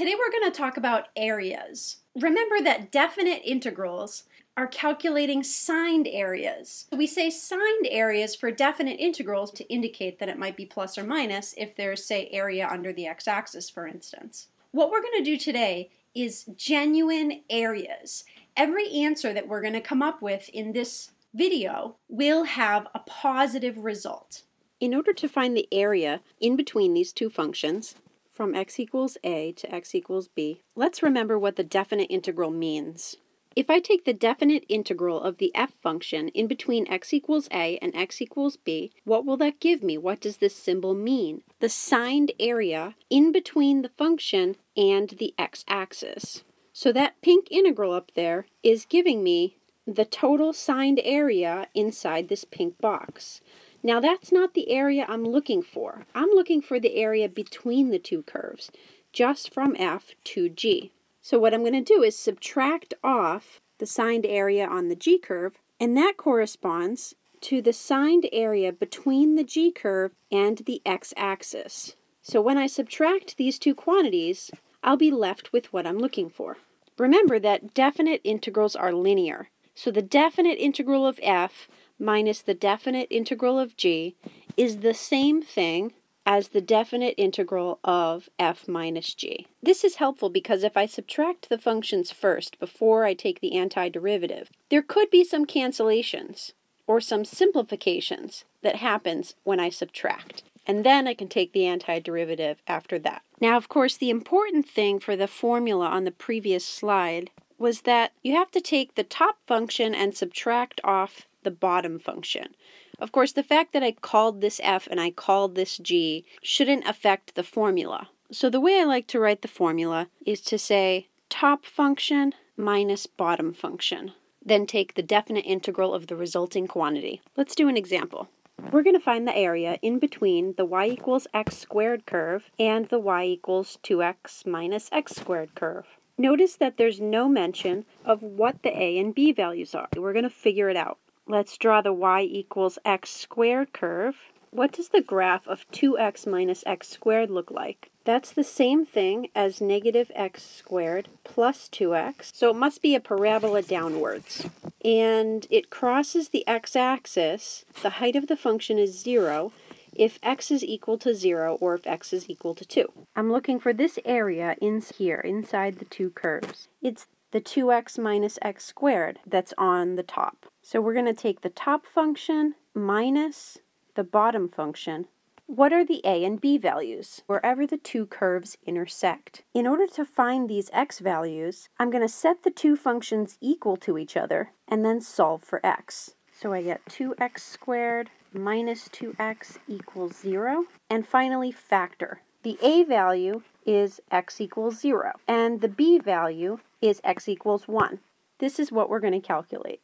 Today we're going to talk about areas. Remember that definite integrals are calculating signed areas. We say signed areas for definite integrals to indicate that it might be plus or minus if there's, say, area under the x-axis, for instance. What we're going to do today is genuine areas. Every answer that we're going to come up with in this video will have a positive result. In order to find the area in between these two functions, from x equals a to x equals b, let's remember what the definite integral means. If I take the definite integral of the f function in between x equals a and x equals b, what will that give me? What does this symbol mean? The signed area in between the function and the x-axis. So that pink integral up there is giving me the total signed area inside this pink box. Now that's not the area I'm looking for. I'm looking for the area between the two curves, just from F to G. So what I'm going to do is subtract off the signed area on the G curve, and that corresponds to the signed area between the G curve and the x-axis. So when I subtract these two quantities, I'll be left with what I'm looking for. Remember that definite integrals are linear. So the definite integral of f minus the definite integral of g is the same thing as the definite integral of f minus g. This is helpful because if I subtract the functions first before I take the antiderivative, there could be some cancellations or some simplifications that happens when I subtract. And then I can take the antiderivative after that. Now, of course, the important thing for the formula on the previous slide was that you have to take the top function and subtract off the bottom function. Of course, the fact that I called this f and I called this g shouldn't affect the formula. So the way I like to write the formula is to say top function minus bottom function. Then take the definite integral of the resulting quantity. Let's do an example. We're going to find the area in between the y equals x squared curve and the y equals 2x minus x squared curve. Notice that there's no mention of what the a and b values are. We're going to figure it out. Let's draw the y equals x squared curve. What does the graph of 2x minus x squared look like? That's the same thing as negative x squared plus 2x, so it must be a parabola downwards. And it crosses the x-axis. The height of the function is 0 if x is equal to 0 or if x is equal to 2. I'm looking for this area in here, inside the two curves. It's the 2x minus x squared that's on the top. So we're going to take the top function minus the bottom function. What are the a and b values wherever the two curves intersect? In order to find these x values, I'm going to set the two functions equal to each other and then solve for x. So I get 2x squared minus 2x equals 0. And finally, factor. The a value is x equals 0, and the b value is x equals 1. This is what we're going to calculate.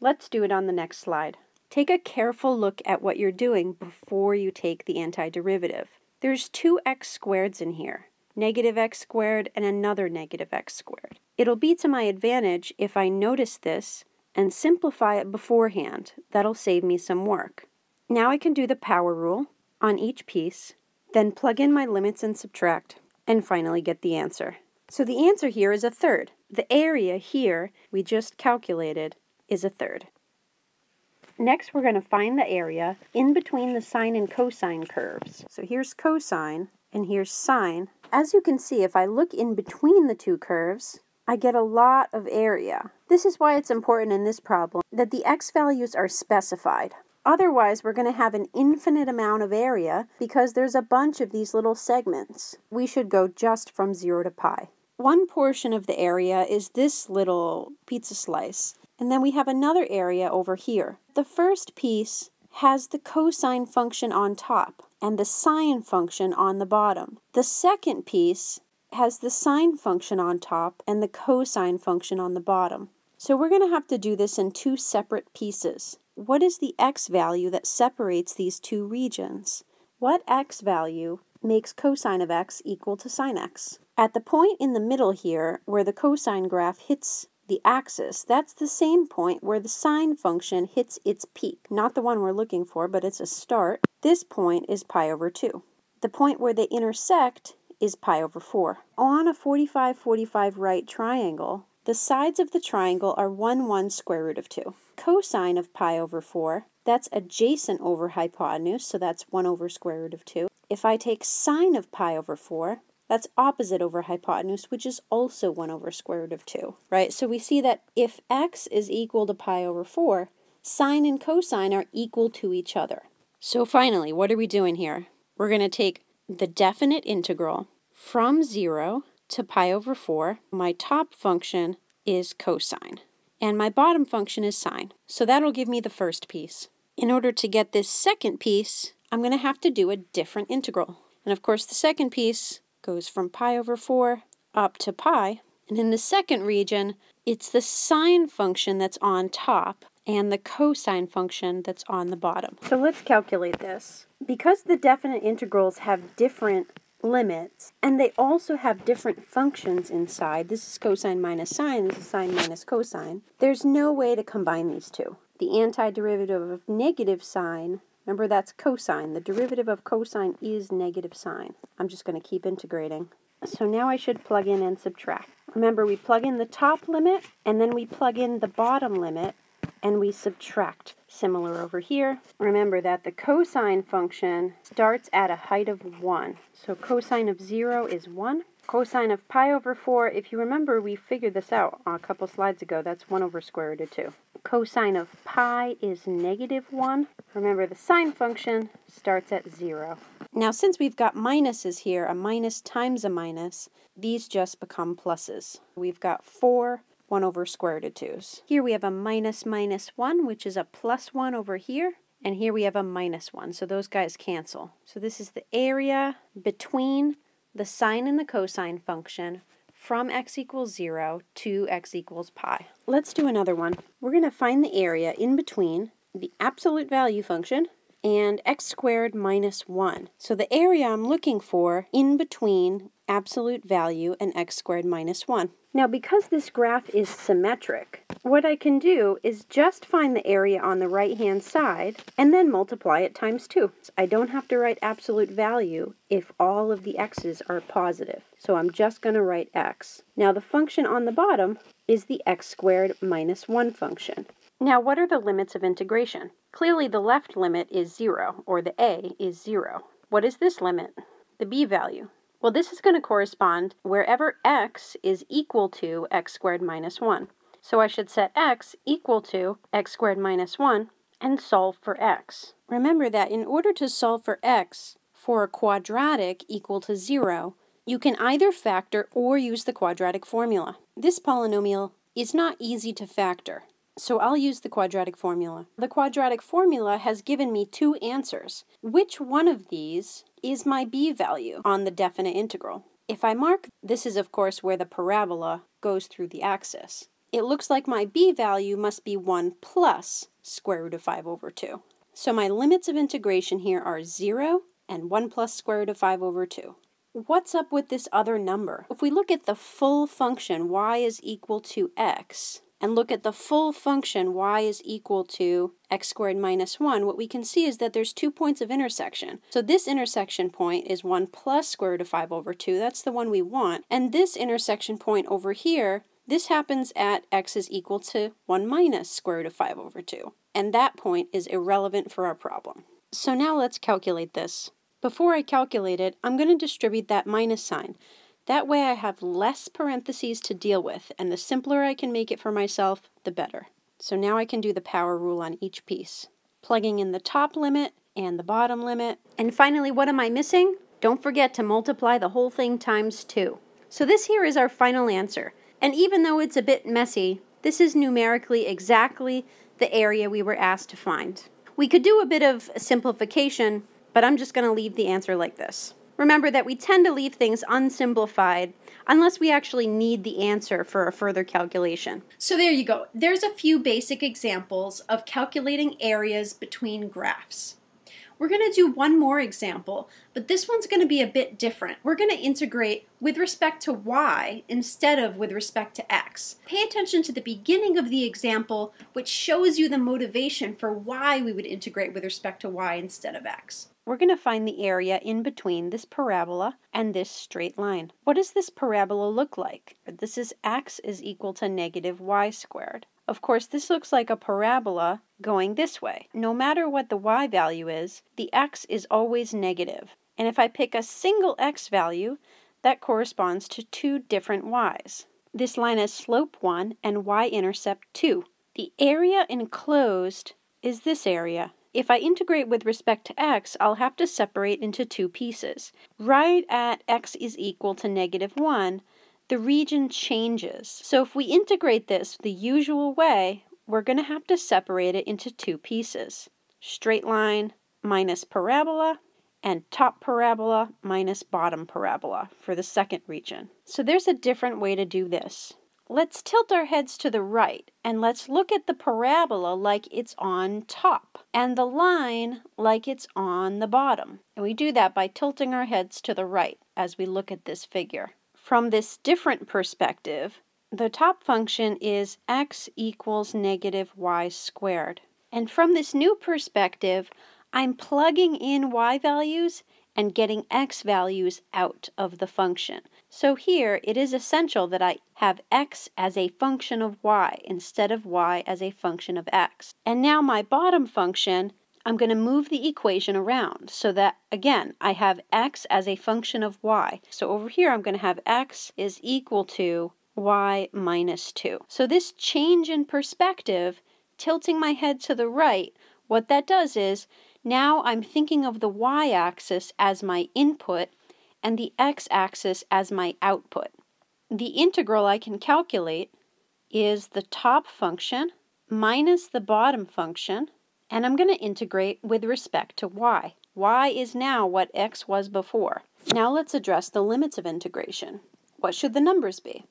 Let's do it on the next slide. Take a careful look at what you're doing before you take the antiderivative. There's two x squareds in here, negative x squared and another negative x squared. It'll be to my advantage if I notice this and simplify it beforehand. That'll save me some work. Now I can do the power rule on each piece, then plug in my limits and subtract, and finally get the answer. So the answer here is a third. The area here we just calculated is a third. Next, we're going to find the area in between the sine and cosine curves. So here's cosine, and here's sine. As you can see, if I look in between the two curves, I get a lot of area. This is why it's important in this problem that the x values are specified. Otherwise, we're going to have an infinite amount of area because there's a bunch of these little segments. We should go just from 0 to pi. One portion of the area is this little pizza slice, and then we have another area over here. The first piece has the cosine function on top and the sine function on the bottom. The second piece has the sine function on top and the cosine function on the bottom. So we're going to have to do this in two separate pieces. What is the x value that separates these two regions? What x value makes cosine of x equal to sine x? At the point in the middle here, where the cosine graph hits the axis, that's the same point where the sine function hits its peak. Not the one we're looking for, but it's a start. This point is pi over 2. The point where they intersect is pi over 4. On a 45-45 right triangle, the sides of the triangle are 1, 1 square root of 2. Cosine of pi over 4, that's adjacent over hypotenuse, so that's 1 over square root of 2. If I take sine of pi over 4, that's opposite over hypotenuse, which is also 1 over square root of 2, right? So we see that if x is equal to pi over 4, sine and cosine are equal to each other. So finally, what are we doing here? We're going to take the definite integral from 0 to pi over 4. My top function is cosine, and my bottom function is sine. So that'll give me the first piece. In order to get this second piece, I'm going to have to do a different integral. And of course, the second piece goes from pi over 4 up to pi. And in the second region, it's the sine function that's on top and the cosine function that's on the bottom. So let's calculate this. Because the definite integrals have different limits, and they also have different functions inside, this is cosine minus sine, this is sine minus cosine, there's no way to combine these two. The antiderivative of negative sine Remember, that's cosine. The derivative of cosine is negative sine. I'm just going to keep integrating. So now I should plug in and subtract. Remember, we plug in the top limit, and then we plug in the bottom limit, and we subtract. Similar over here. Remember that the cosine function starts at a height of 1. So cosine of 0 is 1. Cosine of pi over 4, if you remember, we figured this out a couple slides ago. That's 1 over square root of 2. Cosine of pi is negative 1. Remember, the sine function starts at 0. Now, since we've got minuses here, a minus times a minus, these just become pluses. We've got 4 1 over square root of 2's. Here we have a minus minus 1, which is a plus 1 over here. And here we have a minus 1, so those guys cancel. So this is the area between the sine and the cosine function from x equals 0 to x equals pi. Let's do another one. We're going to find the area in between the absolute value function and x squared minus 1. So the area I'm looking for in between absolute value and x squared minus 1. Now because this graph is symmetric, what I can do is just find the area on the right hand side and then multiply it times 2. I don't have to write absolute value if all of the x's are positive. So I'm just going to write x. Now the function on the bottom is the x squared minus 1 function. Now what are the limits of integration? Clearly the left limit is 0, or the a is 0. What is this limit? The b value. Well, this is going to correspond wherever x is equal to x squared minus 1. So I should set x equal to x squared minus 1 and solve for x. Remember that in order to solve for x for a quadratic equal to 0, you can either factor or use the quadratic formula. This polynomial is not easy to factor, so I'll use the quadratic formula. The quadratic formula has given me two answers. Which one of these is my b value on the definite integral? If I mark, this is of course where the parabola goes through the axis. It looks like my b value must be 1 plus square root of 5 over 2. So my limits of integration here are 0 and 1 plus square root of 5 over 2. What's up with this other number? If we look at the full function y is equal to x, and look at the full function y is equal to x squared minus 1, what we can see is that there's two points of intersection. So this intersection point is 1 plus square root of 5 over 2. That's the one we want. And this intersection point over here, this happens at x is equal to 1 minus square root of 5 over 2. And that point is irrelevant for our problem. So now let's calculate this. Before I calculate it, I'm going to distribute that minus sign. That way I have less parentheses to deal with, and the simpler I can make it for myself, the better. So now I can do the power rule on each piece, plugging in the top limit and the bottom limit. And finally, what am I missing? Don't forget to multiply the whole thing times 2. So this here is our final answer. And even though it's a bit messy, this is numerically exactly the area we were asked to find. We could do a bit of simplification, but I'm just going to leave the answer like this. Remember that we tend to leave things unsimplified unless we actually need the answer for a further calculation. So there you go. There's a few basic examples of calculating areas between graphs. We're going to do one more example, but this one's going to be a bit different. We're going to integrate with respect to y instead of with respect to x. Pay attention to the beginning of the example, which shows you the motivation for why we would integrate with respect to y instead of x. We're going to find the area in between this parabola and this straight line. What does this parabola look like? This is x is equal to negative y squared. Of course, this looks like a parabola going this way. No matter what the y value is, the x is always negative. And if I pick a single x value, that corresponds to two different y's. This line has slope 1 and y-intercept 2. The area enclosed is this area. If I integrate with respect to x, I'll have to separate into two pieces. Right at x is equal to negative 1, the region changes. So if we integrate this the usual way, we're going to have to separate it into two pieces. Straight line minus parabola and top parabola minus bottom parabola for the second region. So there's a different way to do this. Let's tilt our heads to the right and let's look at the parabola like it's on top and the line like it's on the bottom. And we do that by tilting our heads to the right as we look at this figure. From this different perspective, the top function is x equals negative y squared. And from this new perspective, I'm plugging in y values and getting x values out of the function. So here, it is essential that I have x as a function of y instead of y as a function of x. And now my bottom function I'm going to move the equation around so that, again, I have x as a function of y. So over here, I'm going to have x is equal to y minus 2. So this change in perspective, tilting my head to the right, what that does is now I'm thinking of the y-axis as my input and the x-axis as my output. The integral I can calculate is the top function minus the bottom function and I'm going to integrate with respect to y. y is now what x was before. Now let's address the limits of integration. What should the numbers be?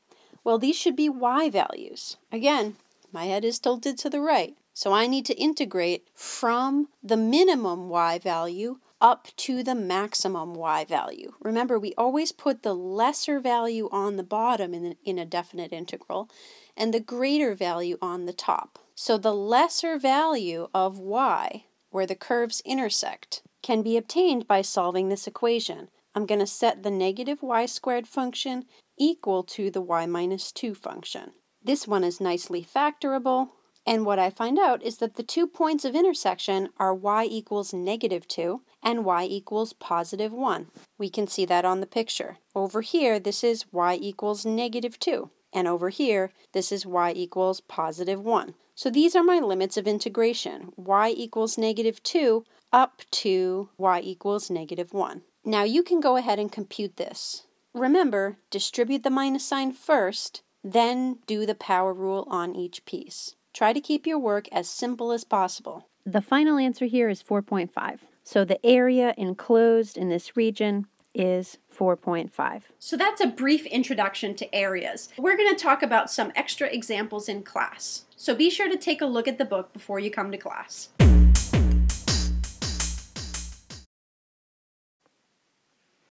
Well, these should be y values. Again, my head is tilted to the right, so I need to integrate from the minimum y value up to the maximum y value. Remember, we always put the lesser value on the bottom in, in a definite integral and the greater value on the top. So the lesser value of y, where the curves intersect, can be obtained by solving this equation. I'm going to set the negative y squared function equal to the y minus 2 function. This one is nicely factorable, and what I find out is that the two points of intersection are y equals negative 2 and y equals positive 1. We can see that on the picture. Over here, this is y equals negative 2, and over here, this is y equals positive 1. So these are my limits of integration, y equals negative 2 up to y equals negative 1. Now you can go ahead and compute this. Remember, distribute the minus sign first, then do the power rule on each piece. Try to keep your work as simple as possible. The final answer here is 4.5. So the area enclosed in this region is 4.5. So that's a brief introduction to areas. We're going to talk about some extra examples in class. So be sure to take a look at the book before you come to class.